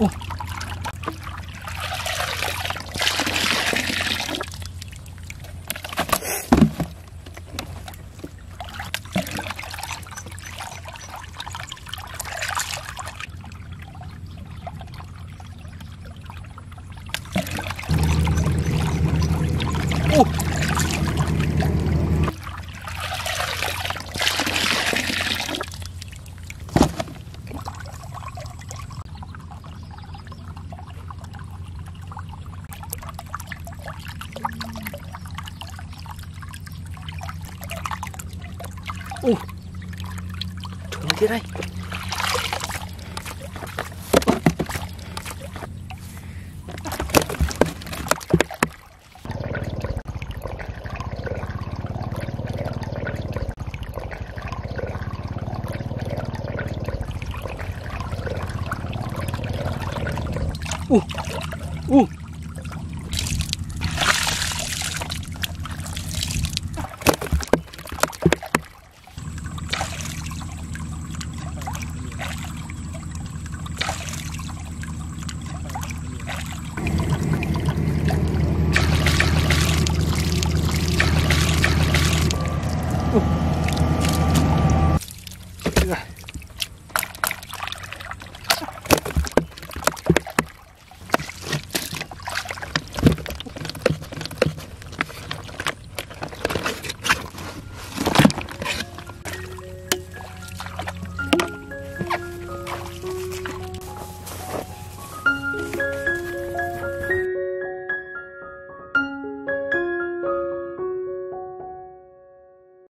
哇 오. 동대라이. 오.